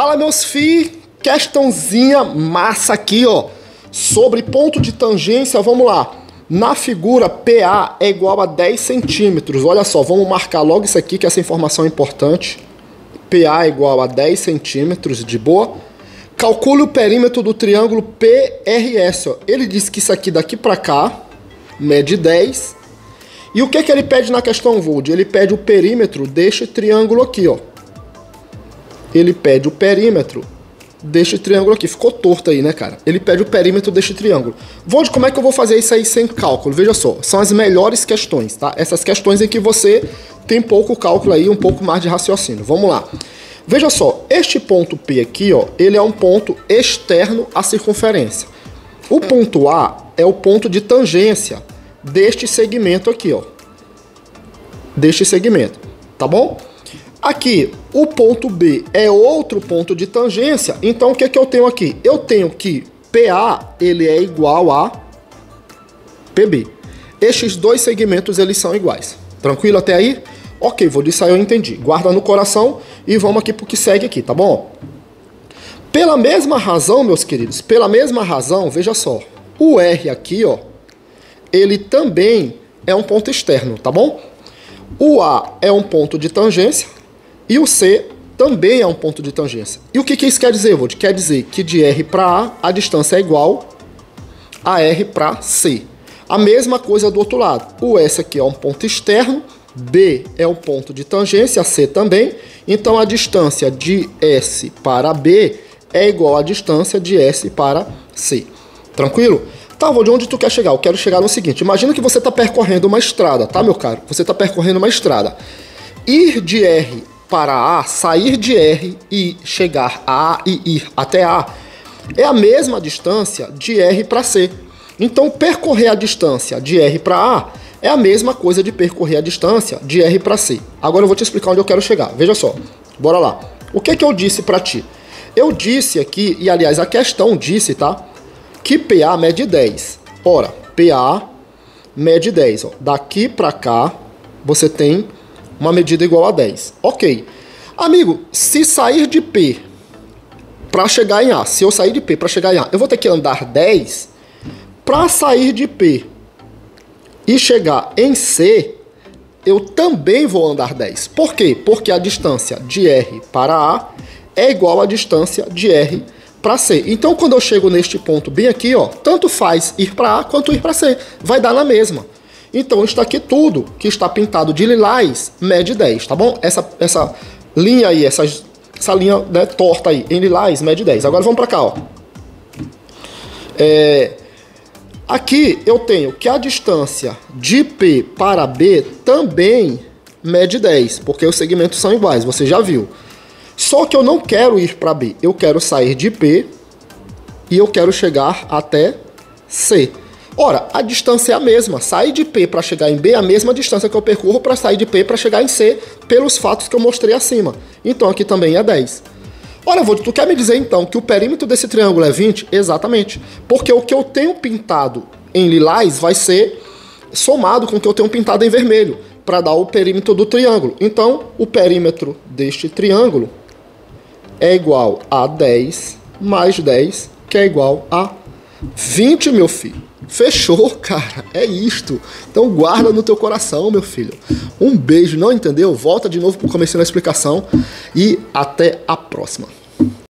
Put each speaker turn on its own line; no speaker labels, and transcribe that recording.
Fala meus fi, questãozinha massa aqui, ó, sobre ponto de tangência, vamos lá. Na figura, PA é igual a 10 centímetros. Olha só, vamos marcar logo isso aqui, que essa informação é importante. PA é igual a 10 centímetros, de boa. Calcule o perímetro do triângulo PRS. Ó. Ele diz que isso aqui daqui para cá mede 10. E o que, que ele pede na questão Vold? Ele pede o perímetro deste triângulo aqui, ó ele pede o perímetro deste triângulo aqui. Ficou torto aí, né, cara? Ele pede o perímetro deste triângulo. Vou como é que eu vou fazer isso aí sem cálculo? Veja só, são as melhores questões, tá? Essas questões em que você tem pouco cálculo aí, um pouco mais de raciocínio. Vamos lá. Veja só, este ponto P aqui, ó, ele é um ponto externo à circunferência. O ponto A é o ponto de tangência deste segmento aqui, ó. Deste segmento, tá bom? Aqui, o ponto B é outro ponto de tangência, então o que, é que eu tenho aqui? Eu tenho que PA ele é igual a PB. Estes dois segmentos eles são iguais. Tranquilo até aí? Ok, vou disso aí eu entendi. Guarda no coração e vamos aqui para o que segue aqui, tá bom? Pela mesma razão, meus queridos, pela mesma razão, veja só, o R aqui, ó, ele também é um ponto externo, tá bom? O A é um ponto de tangência, e o C também é um ponto de tangência. E o que, que isso quer dizer, Wood? Quer dizer que de R para A, a distância é igual a R para C. A mesma coisa do outro lado. O S aqui é um ponto externo, B é um ponto de tangência, C também. Então a distância de S para B é igual à distância de S para C. Tranquilo? Tá, de onde tu quer chegar? Eu quero chegar no seguinte. Imagina que você está percorrendo uma estrada, tá, meu caro? Você está percorrendo uma estrada. Ir de R para A, sair de R e chegar a A e ir até A, é a mesma distância de R para C. Então, percorrer a distância de R para A é a mesma coisa de percorrer a distância de R para C. Agora eu vou te explicar onde eu quero chegar. Veja só, bora lá. O que, que eu disse para ti? Eu disse aqui, e aliás a questão disse, tá? Que PA mede 10. Ora, PA mede 10. Ó. Daqui para cá, você tem uma medida igual a 10. Ok. Amigo, se sair de P para chegar em A, se eu sair de P para chegar em A, eu vou ter que andar 10 para sair de P e chegar em C, eu também vou andar 10. Por quê? Porque a distância de R para A é igual à distância de R para C. Então, quando eu chego neste ponto bem aqui, ó, tanto faz ir para A quanto ir para C. Vai dar na mesma. Então está aqui tudo que está pintado de lilás mede 10, tá bom? Essa, essa linha aí, essa, essa linha né, torta aí em lilás mede 10. Agora vamos para cá, ó. É, aqui eu tenho que a distância de P para B também mede 10, porque os segmentos são iguais, você já viu. Só que eu não quero ir para B, eu quero sair de P e eu quero chegar até C. Ora, a distância é a mesma. Sair de P para chegar em B é a mesma distância que eu percorro para sair de P para chegar em C, pelos fatos que eu mostrei acima. Então aqui também é 10. Olha, Vô, tu quer me dizer então que o perímetro desse triângulo é 20? Exatamente. Porque o que eu tenho pintado em lilás vai ser somado com o que eu tenho pintado em vermelho, para dar o perímetro do triângulo. Então, o perímetro deste triângulo é igual a 10 mais 10, que é igual a 20, meu filho. Fechou, cara. É isto. Então guarda no teu coração, meu filho. Um beijo, não entendeu? Volta de novo pro começo da explicação e até a próxima.